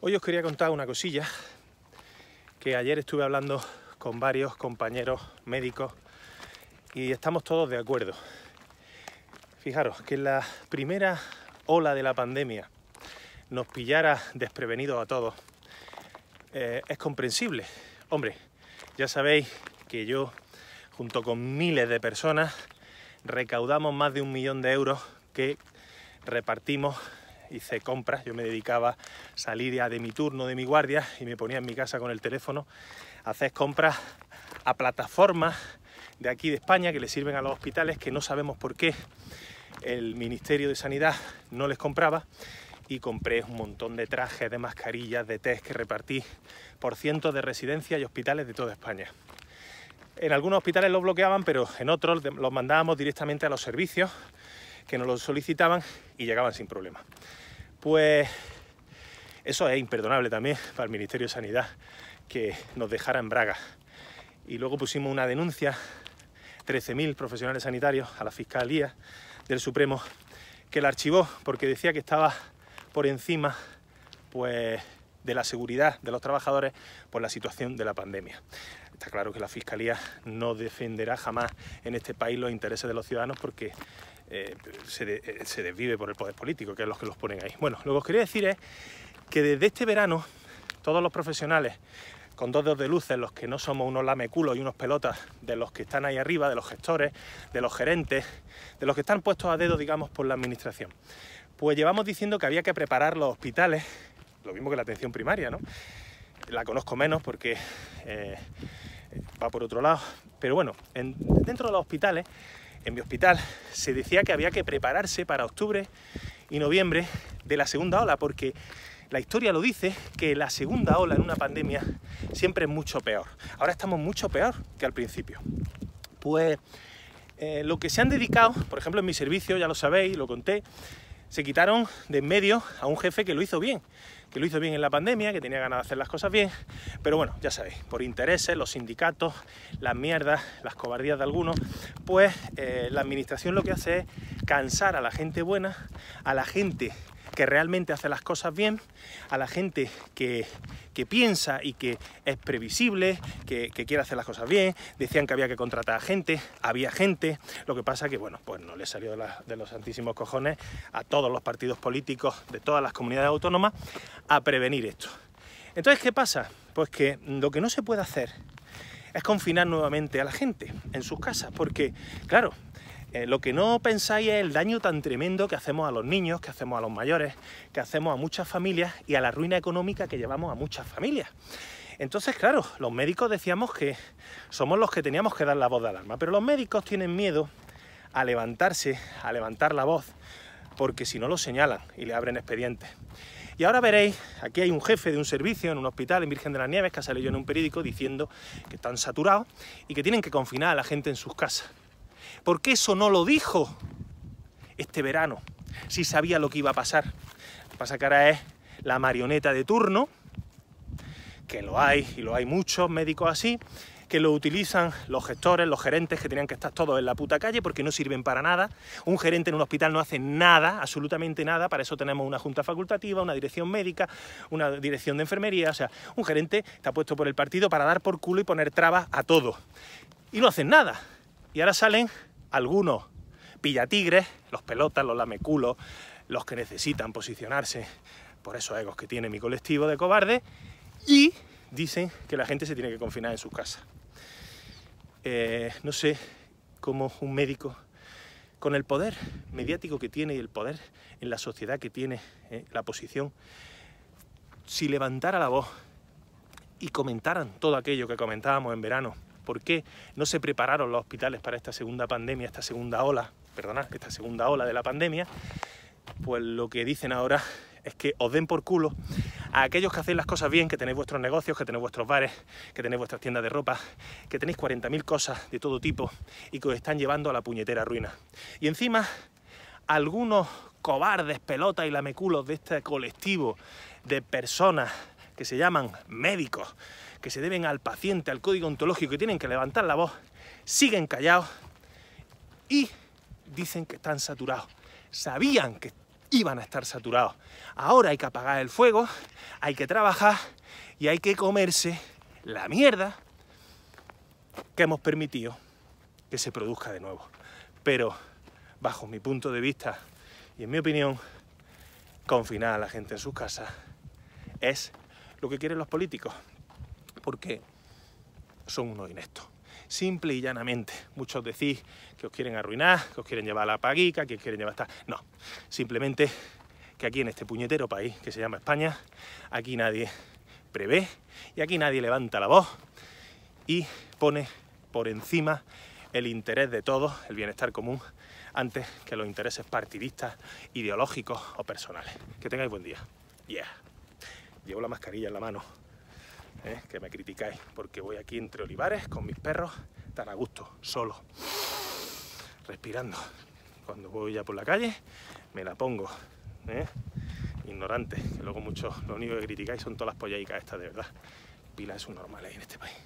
Hoy os quería contar una cosilla que ayer estuve hablando con varios compañeros médicos y estamos todos de acuerdo. Fijaros que en la primera ola de la pandemia nos pillara desprevenidos a todos eh, es comprensible. Hombre, ya sabéis que yo, junto con miles de personas, recaudamos más de un millón de euros que repartimos hice compras, yo me dedicaba a salir ya de mi turno, de mi guardia, y me ponía en mi casa con el teléfono a hacer compras a plataformas de aquí de España que le sirven a los hospitales que no sabemos por qué el Ministerio de Sanidad no les compraba y compré un montón de trajes, de mascarillas, de test que repartí por cientos de residencias y hospitales de toda España. En algunos hospitales los bloqueaban, pero en otros los mandábamos directamente a los servicios que nos lo solicitaban y llegaban sin problema. Pues eso es imperdonable también para el Ministerio de Sanidad que nos dejara en Braga. Y luego pusimos una denuncia, 13.000 profesionales sanitarios, a la Fiscalía del Supremo, que la archivó porque decía que estaba por encima pues, de la seguridad de los trabajadores por la situación de la pandemia. Está claro que la Fiscalía no defenderá jamás en este país los intereses de los ciudadanos porque eh, eh, se, desvive por el poder político, que es los que los ponen ahí. Bueno, lo que os quería decir es que desde este verano todos los profesionales con dos dedos de luces, los que no somos unos lameculos y unos pelotas de los que están ahí arriba, de los gestores, de los gerentes, de los que están puestos a dedo, digamos, por la administración. Pues llevamos diciendo que había que preparar los hospitales, lo mismo que la atención primaria, ¿no? La conozco menos porque eh, va por otro lado, pero bueno, dentro de los hospitales en mi hospital se decía que había que prepararse para octubre y noviembre de la segunda ola, porque la historia lo dice que la segunda ola en una pandemia siempre es mucho peor. Ahora estamos mucho peor que al principio. Pues eh, lo que se han dedicado, por ejemplo en mi servicio, ya lo sabéis, lo conté, se quitaron de en medio a un jefe que lo hizo bien, que lo hizo bien en la pandemia, que tenía ganas de hacer las cosas bien, pero bueno, ya sabéis, por intereses, los sindicatos, las mierdas, las cobardías de algunos, pues eh, la administración lo que hace es cansar a la gente buena, a la gente que realmente hace las cosas bien, a la gente que, piensa y que es previsible, que, quiere hacer las cosas bien. Decían que había que contratar a gente, había gente. Lo que pasa que, bueno, pues no le salió de, de los santísimos cojones a todos los partidos políticos de todas las comunidades autónomas a prevenir esto. Entonces, ¿qué pasa? Pues que lo que no se puede hacer es confinar nuevamente a la gente en sus casas, porque, claro, eh, lo que no pensáis es el daño tan tremendo que hacemos a los niños, que hacemos a los mayores, que hacemos a muchas familias y a la ruina económica que llevamos a muchas familias. Entonces, claro, los médicos decíamos que somos los que teníamos que dar la voz de alarma, pero los médicos tienen miedo a levantarse, a levantar la voz, porque si no lo señalan y le abren expedientes. Y ahora veréis, aquí hay un jefe de un servicio en un hospital en Virgen de las Nieves que ha salido en un periódico diciendo que están saturados y que tienen que confinar a la gente en sus casas. ¿Por qué eso no lo dijo este verano? Si sabía lo que iba a pasar. Pasa que ahora es la marioneta de turno, que lo hay, y lo hay muchos médicos así, que lo utilizan los gestores, los gerentes que tenían que estar todos en la puta calle porque no sirven para nada. Un gerente en un hospital no hace nada, absolutamente nada, para eso tenemos una junta facultativa, una dirección médica, una dirección de enfermería, o sea, un gerente está puesto por el partido para dar por culo y poner trabas a todo. Y no hacen nada. Y ahora salen algunos pillatigres, los pelotas, los lameculos, los que necesitan posicionarse por esos egos que tiene mi colectivo de cobardes, y dicen que la gente se tiene que confinar en su casa. Eh, no sé cómo un médico, con el poder mediático que tiene y el poder en la sociedad que tiene, eh, la posición, si levantara la voz y comentaran todo aquello que comentábamos en verano, por qué no se prepararon los hospitales para esta segunda pandemia, esta segunda ola, perdonad, esta segunda ola de la pandemia, pues lo que dicen ahora es que os den por culo a aquellos que hacéis las cosas bien, que tenéis vuestros negocios, que tenéis vuestros bares, que tenéis vuestras tiendas de ropa, que tenéis 40.000 cosas de todo tipo y que os están llevando a la puñetera ruina. Y encima, algunos cobardes, pelotas y lameculos de este colectivo de personas que se llaman médicos, que se deben al paciente, al código ontológico, que tienen que levantar la voz, siguen callados y dicen que están saturados. Sabían que iban a estar saturados. Ahora hay que apagar el fuego, hay que trabajar y hay que comerse la mierda que hemos permitido que se produzca de nuevo. Pero, bajo mi punto de vista y en mi opinión, confinar a la gente en sus casas es lo que quieren los políticos, porque son unos ineptos. Simple y llanamente. Muchos decís que os quieren arruinar, que os quieren llevar a la paguica, que os quieren llevar hasta... No, simplemente que aquí en este puñetero país que se llama España, aquí nadie prevé y aquí nadie levanta la voz y pone por encima el interés de todos, el bienestar común, antes que los intereses partidistas, ideológicos o personales. Que tengáis buen día. Yeah. Llevo la mascarilla en la mano. ¿eh? Que me criticáis porque voy aquí entre olivares con mis perros tan a gusto, solo, respirando. Cuando voy ya por la calle, me la pongo. ¿eh? Ignorante, que luego muchos lo único que criticáis son todas las polleicas estas de verdad. Pilas son normales en este país.